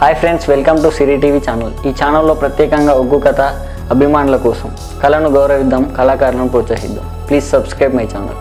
Hi friends welcome to Siri TV channel ఈ ఛానల్లో ప్రత్యేకంగా ఒగ్గు కథ అభిమానుల కోసం కళను గౌరవిద్దాం కళాకారులను ప్రోత్సహిద్దాం. ప్లీజ్ సబ్స్క్రైబ్ మై ఛానల్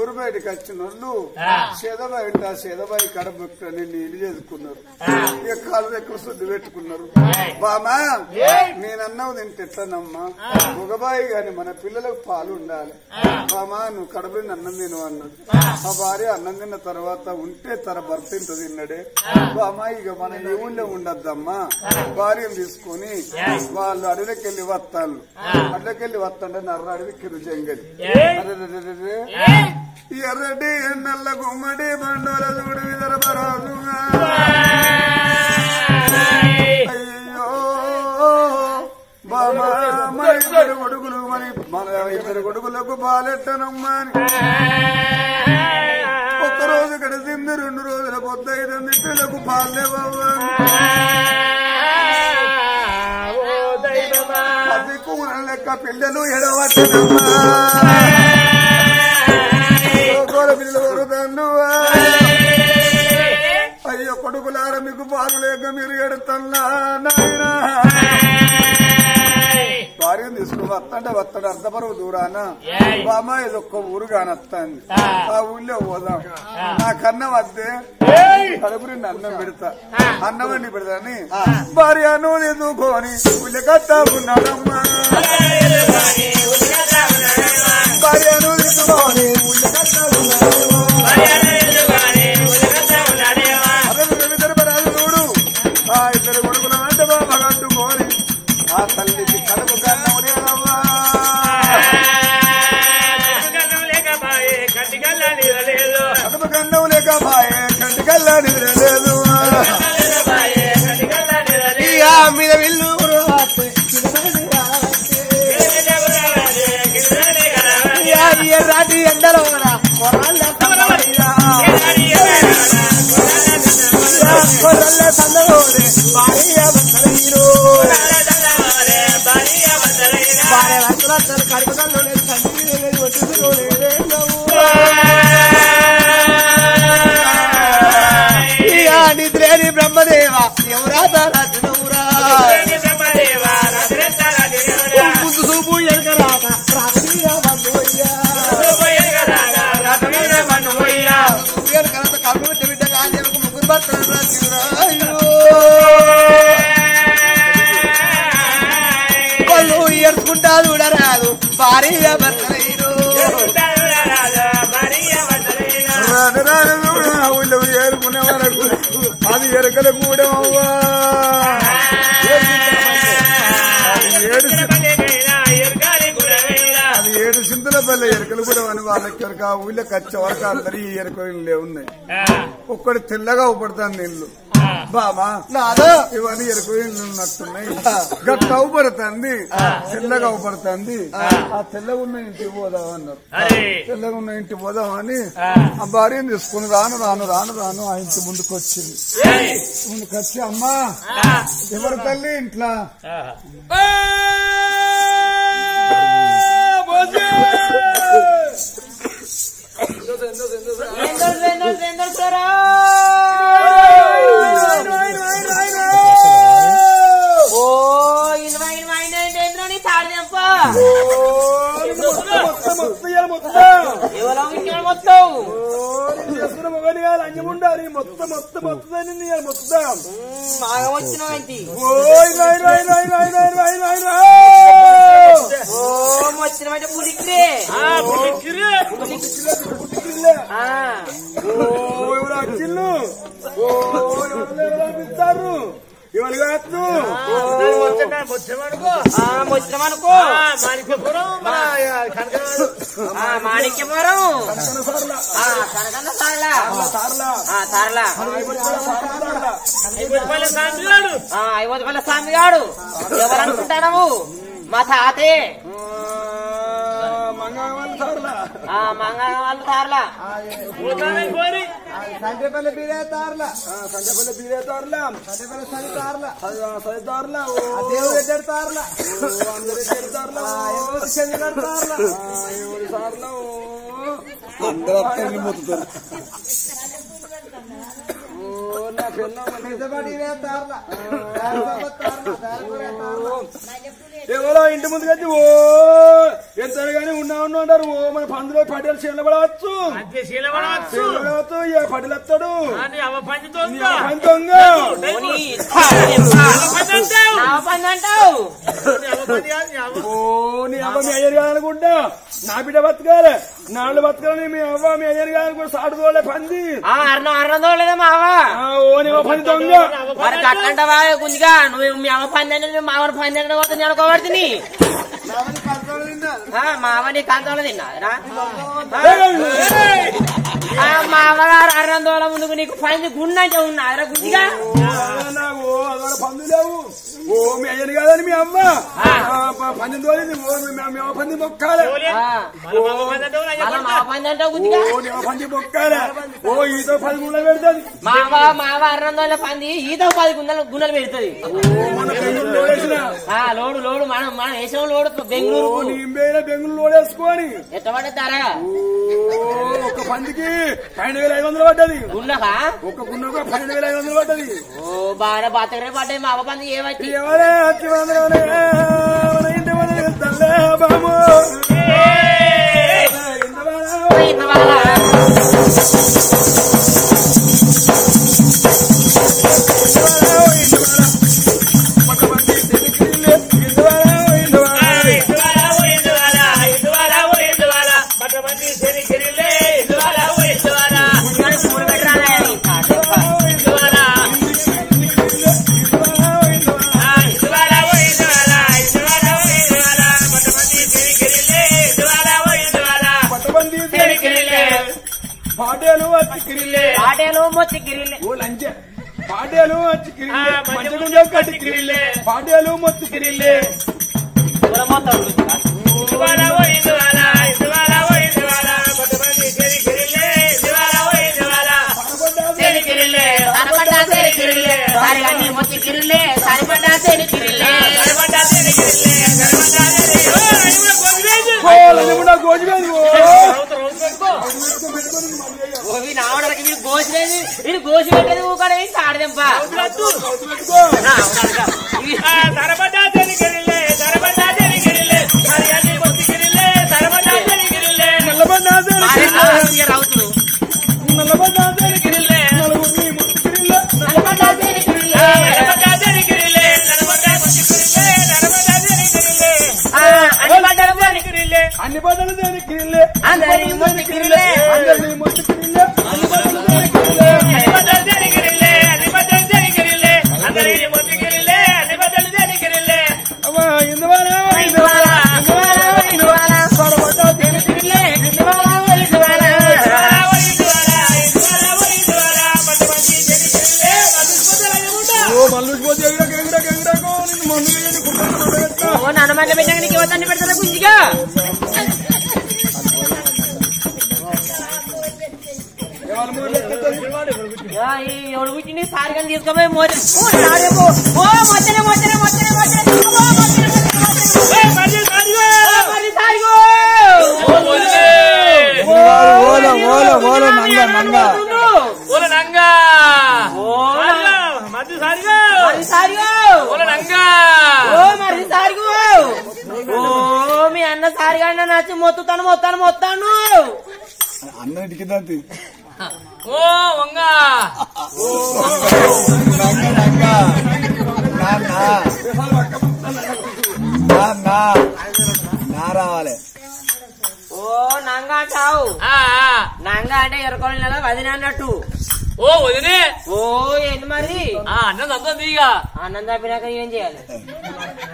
ఊరు బయటకు వచ్చిన వాళ్ళు సేదబాయి ఉంటే ఆ సేదబాయి కడబెట్టుకొని నీళ్ళు చేసుకున్నారు. ఇక కాలు దగ్గర శుద్ధి పెట్టుకున్నారు. బామా నేనన్నావు తింటే ఎట్లనమ్మా మగబాయి గాని మన పిల్లలకు పాలు ఉండాలి. బామా నువ్వు కడబడిన అన్నం తిను అన్నాడు. ఆ భార్య అన్నం తిన్న తర్వాత ఉంటే తన భర్త ఇంత తిన్నాడే. బామా ఇక మన ఊళ్ళో ఉండద్దమ్మా. భార్యను తీసుకొని వాళ్ళు అడవికెళ్ళి వస్తాను అడవికెళ్ళి వస్తుంటే నర్ర అడవి కిరు జంగలి. ఎర్రటి ఎన్నెల్ల గుమ్మడి బండోల చూడు విదరబరాజుగా అయ్యో ఇద్దరు కొడుకులు మరి మన ఇద్దరు కొడుకులకు బాలెట్టనమ్మా అని ఒక్క రోజు గడిచింది రెండు రోజుల పొద్దు ఐదు నిట్టులకు పాలేవవ్వా. అది కూన లెక్క పిల్లలు ఎడవట్టనమ్మా కొడుకులార మీకు పాలు లేక మీరు ఎడతల్లా నాయనా. భార్యను తీసుకుని వస్తాంటే వస్తాడు అర్ధపరువు దూరాన. బామ్మ ఇది ఒక్క ఊరు కానొస్తాంది ఆ. ఊళ్ళో పోదాం. నా కన్నం వద్దే. కడుపు నిండి అన్నం పెడతా. అన్నం వండి పెడతాని భార్య నూనె ఎదుకొని ఉల్లి కట్టా ఉన్నాడమ్మా భార్య నూనె ఎదుకొని కట్టా కంటికల్లా నిద్ర లేదు ఇక మీద విల్లు రాటి ఎండలో కొర్రల్లే సందోడే భార్య భర్తల వాళ్ళు ఎడుచుకుంటా చూడరాదు భార్య భర్తలైరు రాను రాను ఊళ్ళో ఏరుకునే వరకు అది ఎరకల కూడా ఏడు ఎరకలు కూడా అని వాళ్ళకి ఎరక ఊళ్ళకి వచ్చే వరకు అందరి ఎరుకోయిన్లే ఉన్నాయి. ఒక్కటి తెల్లగా అవుపడతాను నీళ్ళు బామా నాదో ఇవన్నీ ఎరుకోయిన్లు ఉన్నట్టున్నాయి. గట్ట అవుపడుతుంది. తెల్లగా అవుపడుతుంది. ఆ. తెల్లగా ఉన్న ఇంటికి పోదాం అన్నారు. తెల్లగా ఉన్న ఇంటికి పోదాం అని ఆ. భార్యను తీసుకుని రాను రాను రాను రాను ఆ ఇంటి ముందుకు వచ్చింది. ముందుకు వచ్చి అమ్మా ఎవరు తల్లి ఇంట్లో? మొత్తం మొత్తం మొత్తం మొత్తం మొత్తం బాగా వచ్చినావేంటి ఓ వచ్చినవంటే పులిక్రే. ఆ చిల్లు ఓ ఎవరు అనిపిస్తారు ఎవరు కాదు ఆ వచ్చినామనుకో ఆ మాణిక్యపురం ఆ కనకన్న సార్లా. ఆ సార్లా. ఆ ఐవతపల్లి స్వామి గాడు ఎవరు అనుకుంటావు మా తాతే. మంగళ వాళ్ళు సార్లా. సంఖ్యపల్లి బీరే తారల సంజపల్లి బీరే తారులా సంఖ్యపల్లి సరి తారల సరి తారులా దేవుడు ఎడ్డాడు తారల అందరి తారులా ఎవరు చంద్రుడు తారల ఎవరి తారులా అందరూ తారల తారల తారల తారల ఎవరో ఇంటి ముందుకు వచ్చి ఓ ఎంత గానీ ఉన్నా ఉన్నా అంటారు. ఓ మన పందులో పటేలు చేనులు పడవచ్చు పడవచ్చు ఇక పటేలు ఎత్తాడు నీ పని దొంగ. పోనీ, నా పని అంటావు ఓ నీ అవ్వ మీ అయ్యరు కాదనుకుంటా? నా బిడ్డ బతకాలి. నాళ్ళు బతకాలని మీ అవ్వ మీ అయ్యరు కాదనుకుంటా. సాడుకోలే పంది. ఆ అర్ణం అర్ణందో లేదా మావా ఆ, ఓ నీ అవ్వ పని దొంగ. మరి కట్టంటావా గుంజిగా? నువ్వు మీ అమ్మ పని అంటే నువ్వు మామని పని అంటే పోతే నేను అనుకోబడుతుంది మామని కాంతంలో తిన్నారా ఆ మామగారు అర్ణం దోల ముందుకు నీకు పని గుండంటే ఉన్నారా పంది లేవు ఓ మీ అయ్యరు కాదని మీ అమ్మ. పంది తోలింది పంది పంది ఓ ఈతో పది గుండెలు పెడుతుంది. మావ మావ అర్ణం పంది ఈత పది గుండెలు గుండెలు పెడుతుంది. లోడు లోడు మనం మనం వేసిన లోడు బెంగళూరు బెంగళూరు లోడేసుకొని ఎట్ట పడతారా ఓ ఒక పందికి పన్నెండు వేల ఐదు వందలు పడ్డది. గుండకా? ఒక గుండెకు పన్నెండు వేల ఐదు వందలు పడ్డది. ఓ బాగా బాతకరే పడ్డాయి మా అవ్వ పంది ఏమచ్చి ఎవరే అచ్చి వందలే మన ఇంటి వందలు వెళ్తాలే బాబు ఇంత బాగా పాటేలు వచ్చి కిరిల్లే ఆటేలు మొత్తి గిరిలే ఓ లంచే పాటేలు వచ్చి కిరిల్లే మంచి కట్టి కిరిల్లే పాటేలు మొత్తి ఓవి నావడానికి మీరు గోసిలేదు ఇది గోసి పెట్టేది ఊకడే ఆడదెంప రౌతులు నల్లబడ్డా కిరిల్లే నలుగురిని మొత్తి కిరిల్లే సరిపడ్డా సేరి గిరిలే అన్ని బట్టలు మొత్తి அந்த మరి సారిగో. ఓల నంగా! ఓ మరి సారిగో. ఓ మీ అన్న సారిగా అన్న నచ్చి మొత్తుతాను మొత్తాను మొత్తాను అన్నిటికీ దంతి ఓ వంగ! నా రావాలి ఓ నంగ అంటావు ఆ, ఆ. నంగ అంటే ఎరకోళ్ళ నెల వదిన అన్నట్టు. ఓ వదినే. ఓ ఏంటి మరి? ఆ అన్నం తంతుంది ఇక అన్నం తప్పినాక ఏం చేయాలి?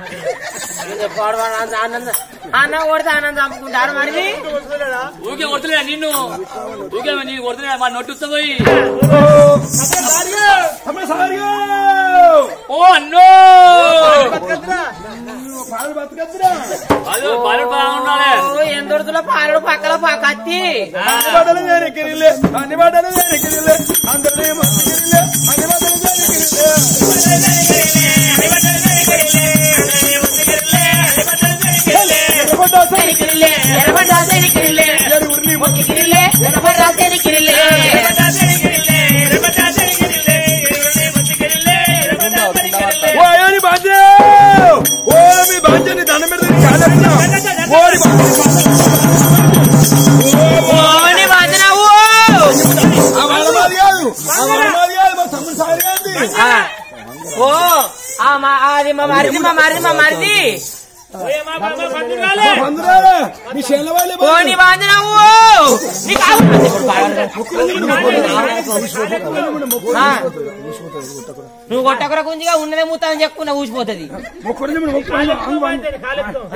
అన్నం అన్నం- అన్నం కొడితే అన్నం చంపుకుంటారు మరి. ఊకే కొడుతులే నిన్ను? ఊకే నీ కొడుతులే మా నొట్టు పోయి. ఓ అన్నో! అదో పాలు బాగుండాలి ఓ ఎంత దొరుకుతులో పాలడు పక్కల ప- కత్తి. అన్ని బట్టలు దేనికిరిలే అన్ని బట్టలు దేనికిరిలే అందరినీ మొత్తికిరిలే అన్ని బట్టలు దేనికిరిలే ఎరబడ్డా ఎరికిరిల్లే. ఎరికిరిల్లే, ఎరబడ్డా ఎరికిరిల్లే. ఓయని బాజే ఓ మీ బాజని దండం పెడితే కాలేనా ఓడి ఓని వాదనవు. ఆ వాళ్ళ మాది కాదు. ఆ వాళ్ళ మాది కాదు మా తమ్ముడు సారి గారిది. ఓ ఆ మా అది మా మరిది మా మరిది మా మరిది. మీ చేనుల వాళ్ళే ఓని వాదనవు నీకు ఆవు. ఆ. నువ్వు కొట్టకర గుంజిగా ఉన్నదే మూతా అని చెప్పుకున్నా ఊసిపోతుంది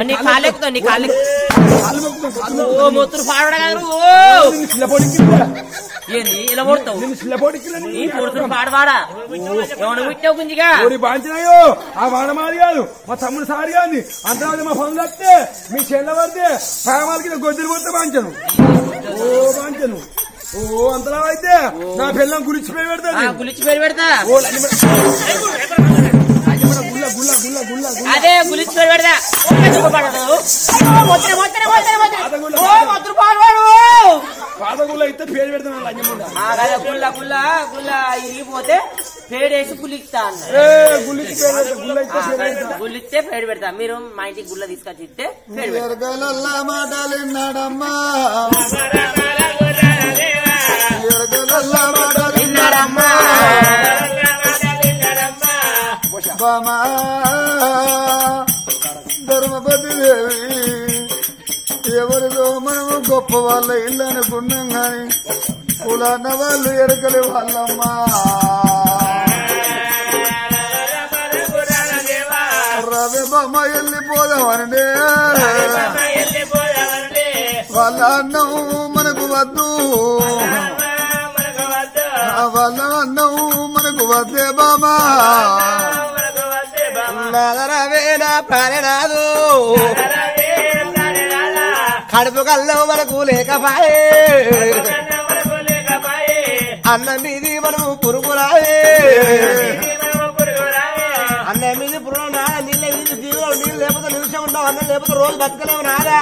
నీ కాలెక్కుతావు నీ కాలె ఓ మొత్తులు పాడడా ఏంది ఇలా నీ పొడుతులు పాడవాడా ఎవడు పుట్టావు గుంజిగా బాంచినాయో ఆ కాదు మా తమ్ముడు సారి కాదు మా పనులు వస్తే మీ చెల్ల పడితే పామాలకి గొద్దులు పోతే బాంచను ఓ బాంచను ఓ అంతలా అయితే నా పిల్లం గురిచిపోయి ఆ, పెడతాది. గులిచి పేరు పెడతా. గుల్ల గుల్ల గుల్ల అదే గులిచి పేరు పెడతా. గుల్ల అయితే పేరు పెడతాను గుల్ల గుల్ల గుల్ల ఇరిగిపోతే పేడేసి గులిస్తా అన్న ఏ గుల్లికి పేరు పెడతా గుల్ల అయితే పేరు పెడతా. గుల్లిస్తే పేరు పెడతా. మీరు మా ఇంటికి గుల్ల తీసుకొచ్చి ఇస్తే పేరు పెడతా. ధర్మపతి దేవి ఎవరిదో మనము గొప్ప వాళ్ళ ఇల్లు అనుకున్నాం గాని కులాన్న వాళ్ళు ఎరకలి వాళ్ళమ్మా రవి బొమ్మ వెళ్ళిపోదామని వాళ్ళ అన్నం మనకు వద్దు. వాళ్ళ అన్నం మనకు వద్దే బామా. నాదరవేనా ప్రాణనాదు కడుపు కల్లో మనకు లేకపాయే అన్న మీది మనము పురుగురాయే అన్న మీది పురుగు నాదా నీళ్ళ మీది జీవులు నీళ్ళు లేకపోతే నిమిషం ఉండవు. అన్నం లేకపోతే రోజు బతకలేము నాదా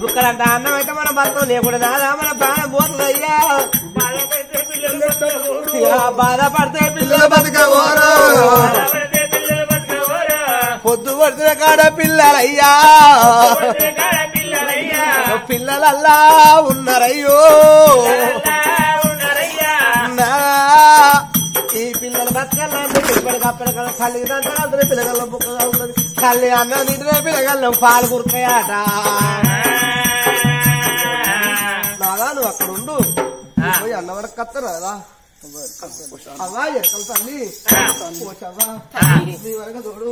బుక్కలంత అన్నం అయితే మనం బతకం లేకుండా నాదా మన ప్రాణం పోతుంది అయ్యా. బాధపడితే పిల్లలు బతకవోరు? పొద్దు పడుతున్న కాడ పిల్లలయ్యా. పిల్లలల్లా ఉన్నారయ్యో. ఈ పిల్లల బతకల్లా ఇప్పటికప్పటికల్లా కళ్ళు దంతరాలు పిల్లగల్ల బుక్కగా ఉన్నది. కళ్ళు అన్నం తింటే పిల్లగల్లం పాలు కురుతాయట నువ్వు అక్కడ ఉండు పోయి అన్న వరకు కత్తరా అవ్వా ఎక్కల తల్లి మీ వరకు చూడు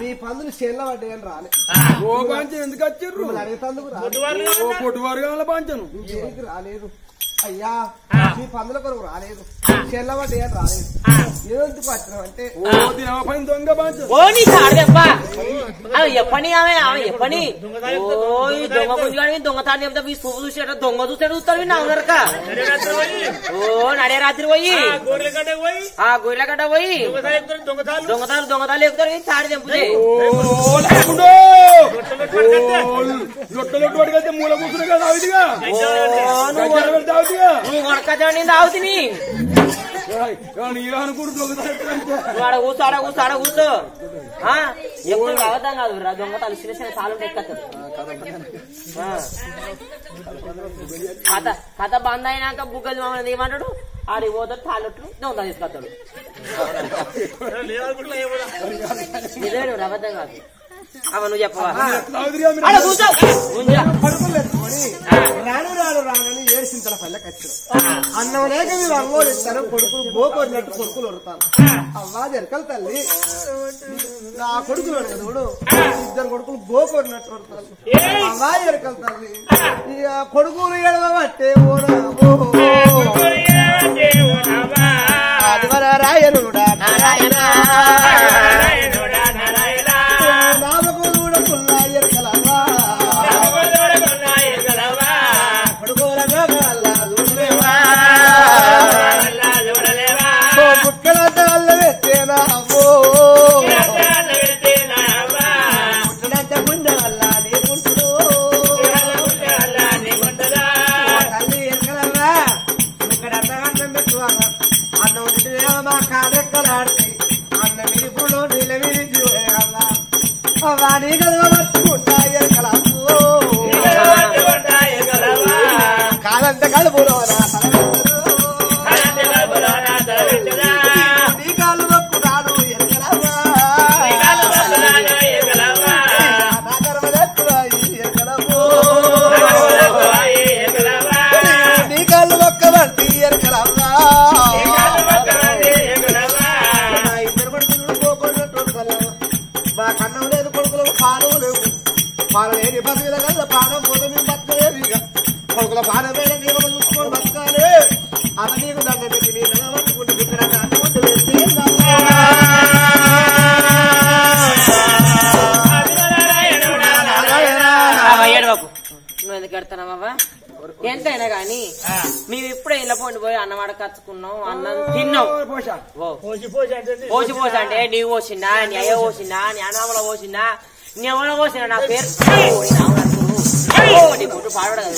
మీ పందులు చేళ్ళ పడ్డాయని రాలే. ఓ బాంచను ఎందుకు రాలే. ఓ పొట్టువారు కావాల బాంచను? రాలేదు. అయ్యా మీ పందుల కొరకు రాలేదు. చేళ్ళ పడ్డాయని రాలేదు. ఎందుకు వచ్చినావు అంటే ఓ దినమ పైన దొంగ బాంచను ఓ నీ తాడదెబ్బ ఆమె చెప్పని ఆమె ఆమె చెప్పని ఓ ఈ దొంగ గుంజు కానీ దొంగతాన్ని చెప్తా ఈ చూపు చూసేట దొంగ చూసేట చూస్తారు వీళ్ళు అందరక ఓ నడే రాత్రి పోయి గోడల కట్టే పోయి. ఆ గొర్రెల గడ్డ పోయి. దొంగతాలు ఎక్కుతారు, దొంగతాలు దొంగతాలు దొంగతాలు ఎక్కుతారు ఈ తాడి తెంపుతే లొట్టలొట్టు పట్టుకెళ్తే. మూల కూర్చుని కదా తాగుతుంది నువ్వు ఆడ కూర్చో ఆడ కూర్చో ఆడ కూర్చో. ఎప్పుడు అవద్దాం కాదు రా దొంగతాలు చిన్న చిన్న తాళ్ళు ఎక్కతారు కథ కథ బంద్ అయినాక బుగ్గలు మమ్మల్ని ఏమంటాడు? ఆడికి పోతాడు తాళ్ళొట్టు దొంగ తీసుకొస్తాడు. అబద్ధం కాదు. అవ నువ్వు చెప్పవా రాను రాను రానని ఏడు చింతల పల్లెకి వచ్చారు అన్నం లేక మీరు అంగోలు ఇస్తారు కొడుకులు గోకొరినట్టు కొడుకులు వరుతాను అవ్వా జరకల తల్లి నా కొడుకులు చూడు ఇద్దరు కొడుకులు గోకొరినట్టు వరుతాను అవ్వా జరకల తల్లి ఇక కొడుకులు ఎడవబట్టే ఓ రామో. ఆదివర రాయనుడా నారాయణ పోసి పోసి అంటే నీవు పోసిందా నీ అయ్య పోసిందా నీ అన్నమ్మల పోసిందా నీ ఎవరో పోసిందా నా పేరు పాడడు కదా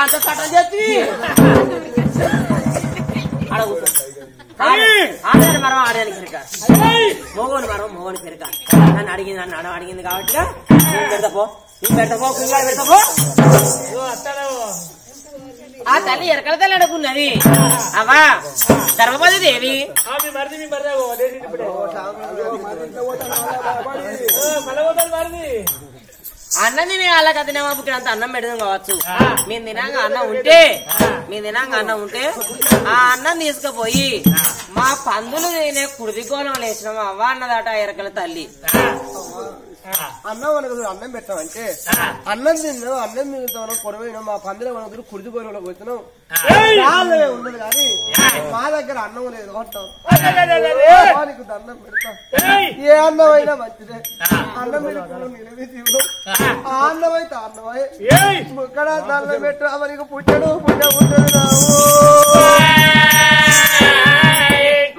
అంత కట్టలు చేతి. ఆడ కూర్చో. ఆడ- ఆడని మరం ఆడని పెరక మోగోని మరం మోగోని పెరక నన్ను అడిగింది నన్ను అడవ అడిగింది కాబట్టి నేను పెడతా పో నేను పెడతా పో కుంగాడు పెడతా పో. ఆ తల్లి ఎరకల తల్లి అడుగున్నది అవా ధర్మపతి దేవి. మరిది. అన్నం తినే వాళ్ళకి అది మా బుక్కి అంత అన్నం పెడదాం కావచ్చు. మేము తినాక అన్నం ఉంటే మేము తినాక అన్నం ఉంటే ఆ అన్నం తీసుకుపోయి మా పందులు తినే కుడిది గోళం లేచినాం. అవ్వ అన్నదట ఎరకల తల్లి. అన్నం అనగా అన్నం పెట్టామంటే అన్నం తిన్నావు అన్నం మిగులుతావు కొరవైనా మా పందిలో మనకు కుడిది పోయిన పోతున్నావు వాళ్ళే ఉండదు కానీ మా దగ్గర అన్నం లేదు కొంటాం వానికి దండం పెడతాం ఏ అన్నం అయినా మంచిదే అన్నం పెట్టుకుని నిలవి జీవుడు ఆ అన్నం అయితే అన్నమై ఇక్కడ దండం పెట్టు అవనికి పుట్టడు పుట్ట పుట్టడు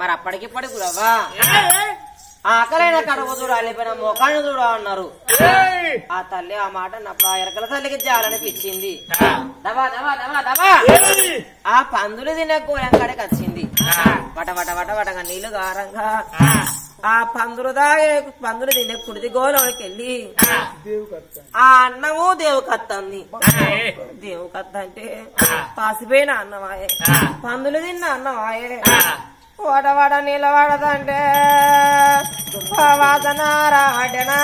మరి అప్పటికిప్పటికి గురవ్వా ఆకలైన కడవ చూడ వెళ్ళిపోయిన మొఖాన్ని చూడ అన్నారు. ఆ తల్లి ఆ మాట నా ఎరకల తల్లికి జాలనిపించింది. ఆ. పందులు తినే కాడికి వచ్చింది. వట వట వట వటగా నీళ్ళు గారంగా. ఆ. పందులు దాగే పందులు తినే కుడిది గోళంకి వెళ్ళి ఆ. అన్నము దేవు కత్తంది దేవు కత్త అంటే పాసిపోయిన అన్నమాయే. పందులు తిన్న అన్నమాయే. వడ వడ నిలబడదంటే వాసన రాడనా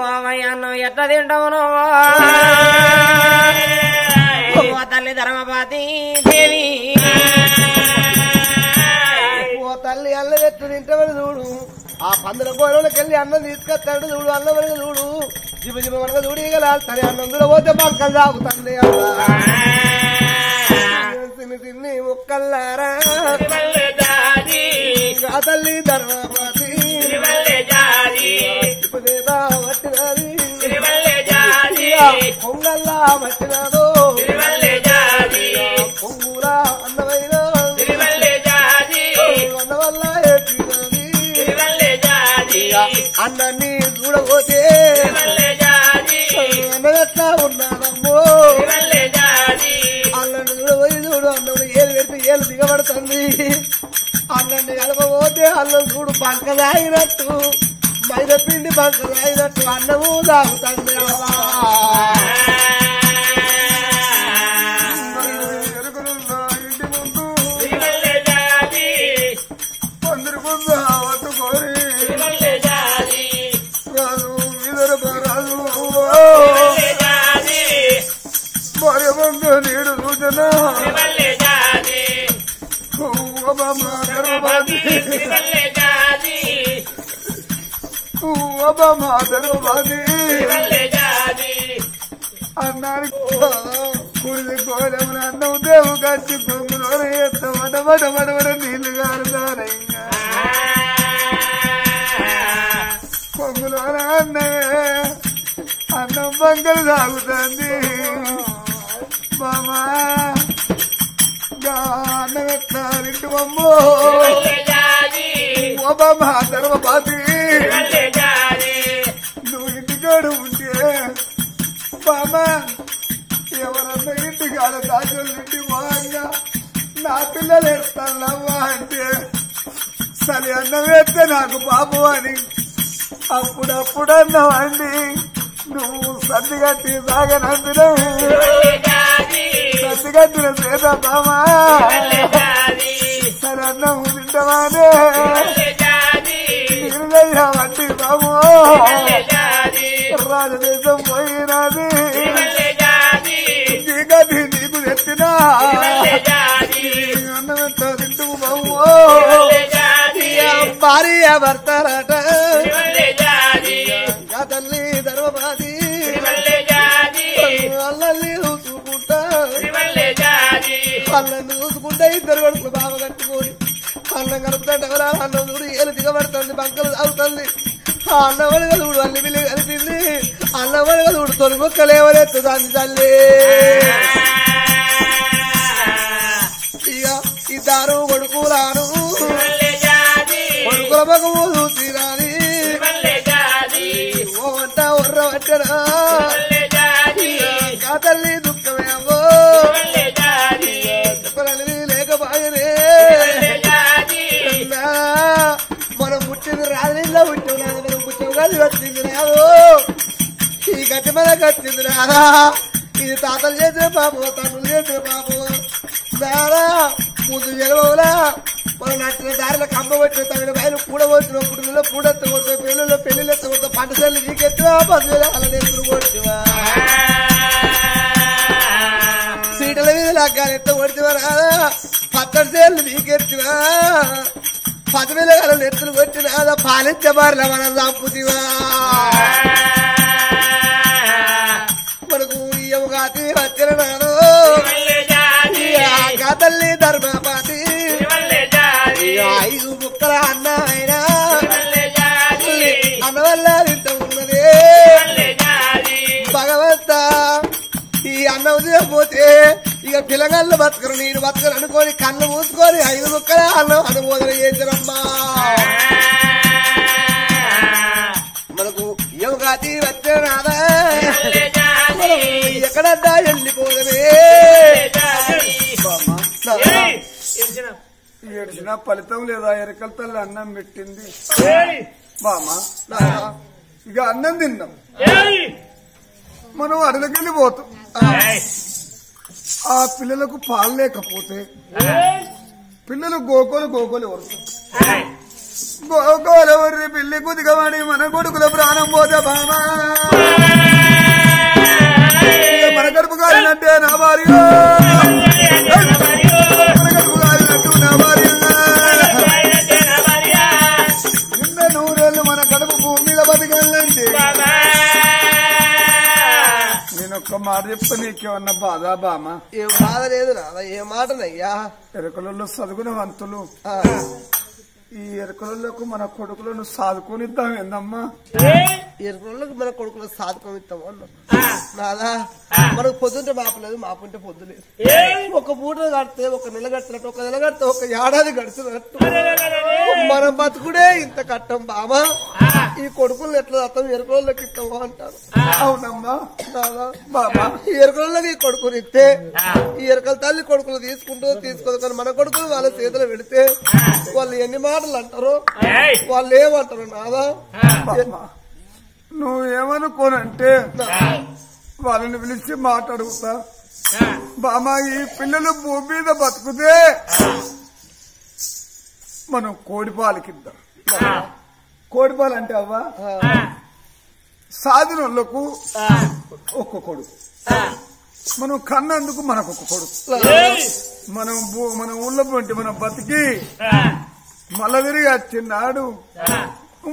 ఓమయ్య నువ్వు ఎట్లా తింటావు నువ్వు ఓ తల్లి ధర్మపతి దేవి ఎత్తు తింటవని చూడు. ఆ పందుల కోరలోకి వెళ్ళి అన్నం తీసుకొస్తాడు చూడు అన్నం వరకు చూడు. జిబ జిబ వరకు చూడు ఇక లాల్తానే అన్నం దూర పోతే పక్కన తాగుతుంది తిని తిని ముక్కల్లారా. తల్లి వచ్చినది పొంగల్లా వచ్చినదో పొంగులా అన్నమైన అన్న వల్ల ఎత్తినది అన్నాన్ని చూడబోతే. అన్నదట్లా ఉన్నానమ్మో. అల్లని చూడబోయి చూడు అన్నం ఏలు పెడితే ఏలు దిగబడుతుంది. అల్లని కలపబోతే అల్లం చూడు పంక తాగినట్టు మైదపిండి పిండి తాగినట్టు అన్నము తాగుతుంది అన్నాడు. కుడిది కోరమున అన్నం దేవు కచ్చి పొంగులో ఎత్త వడ వడ వడ వడ నీళ్ళు గారుతారయ్యా పొంగులో అన్నయ్య అన్నం బంగలు తాగుతుంది మామా అన్నం అమ్మో ఒబామా ధర్మపాతి నువ్వు ఇంటికాడు ఉంటే బామా ఎవరన్నా ఇంటికి ఆడ దాచులు ఇంటి వాంగా నా పిల్లలు ఎడతానమ్మా అంటే సరి అన్నం వేస్తే నాకు బాబు అని అప్పుడప్పుడు అన్నావండి నువ్వు సర్ది కట్టి సాగనందును సర్ది కట్టిన చేత బామా సరే అన్నం తింటవానే ఇరుగయ్యా వంటి రాజదేశం పోయినది. చీకటి నీకు తెచ్చినా? అన్నమెంత తింటూ బాబు భార్య అల్లని చూసుకుంటే ఇద్దరు కొడుకులు బావ కట్టుకొని అన్నం కలుపుతాడు ఎవరా అన్నం చూడు ఏలు దిగబడుతుంది బంకలు తాగుతుంది ఆ అన్నం వడగ చూడు అల్లి బిల్లి కలిపింది. అన్నం వడగ చూడు తొలి ముక్కలు ఎవరెత్తుదాన్ని తల్లి. ఇక ఇద్దరు కొడుకు రాను కొడుకుల మగము చూసిరాని ఓ వంట ఉర్ర పట్టరా గట్టి మీద కట్టింది రాదా ఇది తాతలు చేసే పాపం తనులు చేసిన పాపం దారా ముందు జలవలా మనం నచ్చిన దారిలో కంప వచ్చిన తమిళ బయలు కూడా వచ్చిన పుట్టినలో పూడెత్త కొడుతా పెళ్ళిలో పెళ్ళిలో ఎత్త పంట చేతులు నీకెత్తువా పది అలా ఎత్తులు కొడుతువా సీటల మీద లగ్గాలు ఎత్త కొడుతువా రాదా పచ్చడి సేర్లు నీకెత్తువా పది వేల ఎత్తులు కొట్టిన రాదా మనం చంపుతివా తినకపోతే ఇక పిల్లగాళ్ళు బతకరు నేను బతకరు అనుకొని కళ్ళు మూసుకొని ఐదు ముక్కల అన్నం అనుమోదన చేశారమ్మా. మనకు యోగాతి వచ్చిన రాదా ఎక్కడన్నా వెళ్ళిపోదమే ఏడిచిన ఫలితం లేదా? ఎరకల తల్లి అన్నం పెట్టింది. బామా ఇక అన్నం తిందాం మనం అడగకెళ్ళి పోతాం. ఆ పిల్లలకు పాలు లేకపోతే పిల్లలు గోకోలు గోకోలు వరుతాం గోకోలు ఎవరి పిల్లి కుదిగమని మన కొడుకుల ప్రాణం పోతే బామా మన కడుపు కాలినట్టే నా భార్య. మన కడుపు కాలినట్టు నా భార్య. చెప్తే నీకేమన్నా బాధ బామ ఏం బాధ లేదు నాదా ఏ మాటనయ్యా ఎరకలలో చదువుకున్నవంతులు ఆ, ఈ ఎరకలకు మన కొడుకులను సాదుకొనిద్దాం ఏందమ్మా? ఎరుకులకు మన కొడుకులు సాధకం ఇస్తాము అన్నాం నాదా మనకు పొద్దుంటే మాపలేదు మాపుంటే పొద్దు లేదు. ఒక పూట కడితే ఒక నెల కట్టినట్టు ఒక నెల కడితే ఒక ఏడాది గడిచినట్టు మన బతుకుడే ఇంత కట్టం బామా ఈ కొడుకులు ఎట్లా అర్థం ఎరుకులకి ఇస్తాము అంటారు. అవునమ్మా నాదా బాబా ఈ ఎరుకలకి ఈ కొడుకులు ఇస్తే ఈ ఎరుకల తల్లి కొడుకులు తీసుకుంటూ తీసుకోదు కానీ మన కొడుకులు వాళ్ళ చేతిలో పెడితే వాళ్ళు ఎన్ని మాటలు అంటారు వాళ్ళు ఏమంటారు నాదా బామ్మ, నువ్వేమనుకోనంటే వాళ్ళని పిలిచి మాట్లాడుతా బామ్మ ఈ పిల్లలు భూమి మీద బతుకుతే మనం కోడిపాలకిద్దాం కోడిపాలు అంటే అవ్వా? సాధినోళ్ళకు ఒక్క కొడుకు మనం కన్నందుకు మనకు ఒక కొడుకు మనం భూ- మన ఊళ్ళో పొంటి మనం బతికి మళ్ళా తిరిగి వచ్చినాడు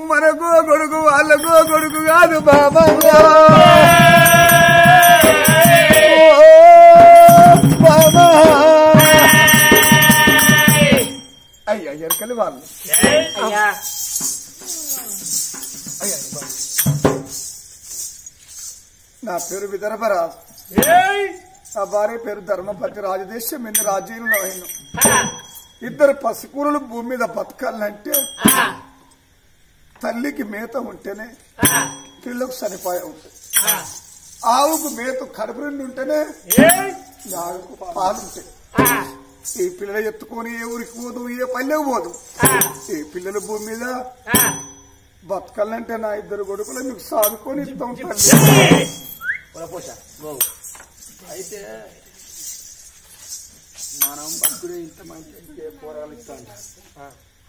మనకు కొడుకు వాళ్ళకు కొడుకు కాదు బాబా. బాబా. అయ్యా ఎరకలి వాళ్ళు. నా పేరు విదర్భరాజు నా భార్య పేరు ధర్మపతి రాజదేశం ఎన్ని రాజ్యంలో అయినా ఇద్దరు పసికూరలు భూమి మీద బతకాలంటే తల్లికి మేత ఉంటేనే పిల్లకు సరిపోయే ఉంటుంది. ఆవుకు మేత కడుపు నుండి ఉంటేనే ఆవుకు పాలు ఉంటాయి. ఈ పిల్లలు ఎత్తుకొని ఏ ఊరికి పోదు ఏ పల్లెకు పోదు. ఈ పిల్లల భూమి మీద బతకాలంటే నా ఇద్దరు కొడుకులు మీకు సాదుకొని ఇస్తాం తల్లి అయితే మనం బతుకుడే ఇంత మంచి పోరాలు ఇస్తాం.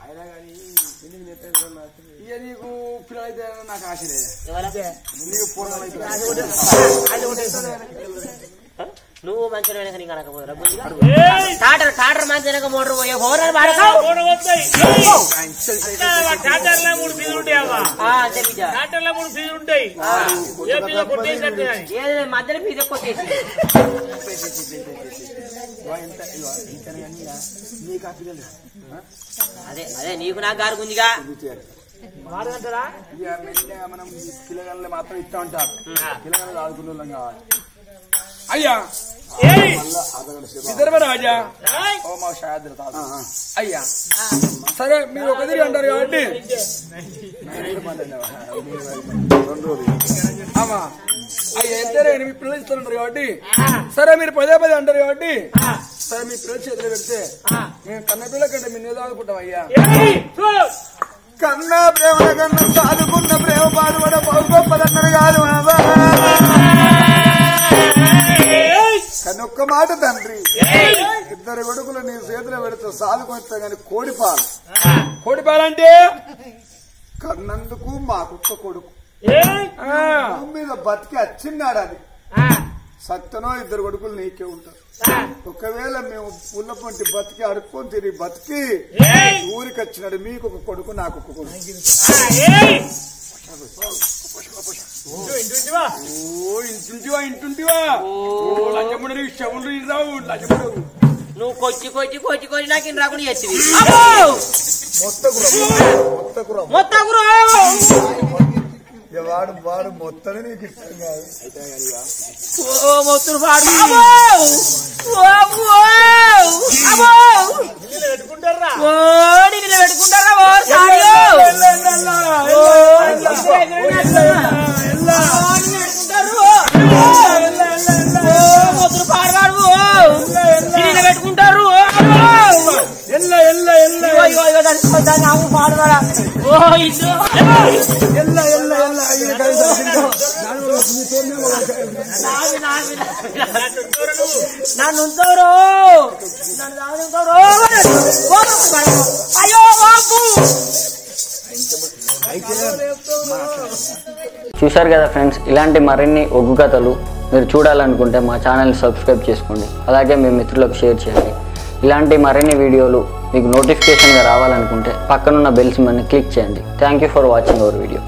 అయినా కానీ ఎందుకు ఇక నీకు పిల్లలైతే నాకు ఆశ లేదు. నీకు పోరాలు నువ్వు మంచిగా వెనక నీకు అనకపోదురా టాటర్ టాటర్ మంచిగా మోటార్ పోయే పోరాలు పాడతావు ట్రాక్టర్లో మూడు ఫీజులు ఉంటాయి? అవ్వ ఆ, అంతే బిడ్డ. ట్రాక్టర్లో మూడు ఫీజులు ఉంటాయి. ఏ ఫీజు కొట్టేసినట్టు కానీ. ఏది మధ్యలో పీజ కొట్టేసి. నీకు ఆ పిల్లలు అదే అదే నీకు నాకు గారు గుంజిగా. వాడదంటారా ఇక మెల్లగా మనం పిల్లగాళ్ళని మాత్రం ఇస్తా ఉంటారు. పిల్లగాళ్ళు ఆదుకునే వాళ్ళం కావాలి. అయ్యా. తాత అయ్యా. సరే మీరు ఒక తిరిగి అంటారు కాబట్టి. ఆమా. అయ్యా ఎంతరే మీ పిల్లలు ఇస్తున్నారు కాబట్టి. సరే మీరు పదే పదే అంటారు కాబట్టి. సరే మీ పిల్లలు చేతిలో పెడితే మేము కన్న పిల్ల కంటే మీ నీళ్ళు ఆదుకుంటాం అయ్యా! కన్నా ప్రేమ కన్నా సాదుకున్న ప్రేమ పాడుపడ గొప్పదన్నారు కాదు! కానీ ఒక్క మాట తండ్రి. ఏయ్! ఇద్దరు కొడుకులు నీ చేతిలో పెడితే సాదుకొస్తా గాని కోడిపాలు. కోడిపాలంటే? కన్నందుకు మాకొక్క కొడుకు. ఏయ్! భూమి మీద బతికి వచ్చిన్నాడు అది ఆ, సత్యనో ఇద్దరు కొడుకులు నీకే ఉంటారు. ఆ, ఒకవేళ మేము పుల్ల పొంటి బతికి అడుక్కొని తిరిగి బతికి ఏయ్! ఊరికి వచ్చినాడు మీకు ఒక కొడుకు. నాకు ఒక కొడుకు ఇంటూ, ఇంటూ, ఇంటుంటివా ఇంటుంటివా? లంచముడు శవుడు రావు లంచముడు నువ్వు కొచ్చి కొచ్చి కొచ్చి కొచ్చి నాకు ఇన్ని రాకుండా గురు వాడు వాడు మొత్తం నీకు ఇష్టం కాదు. ఓ మొత్తం పెట్టుకుంటారా పెట్టుకుంటారా పెట్టుకుంటారు ఓ, పెట్టుకుంటారు నన్ను నన్ను అయ్యో బాబు. చూశారు కదా ఫ్రెండ్స్ ఇలాంటి మరిన్ని ఒగ్గు కథలు మీరు చూడాలనుకుంటే మా ఛానల్ని సబ్స్క్రైబ్ చేసుకోండి. అలాగే మీ మిత్రులకు షేర్ చేయండి. ఇలాంటి మరిన్ని వీడియోలు మీకు నోటిఫికేషన్గా రావాలనుకుంటే పక్కనున్న బెల్స్ మని క్లిక్ చేయండి. Thank you for watching our video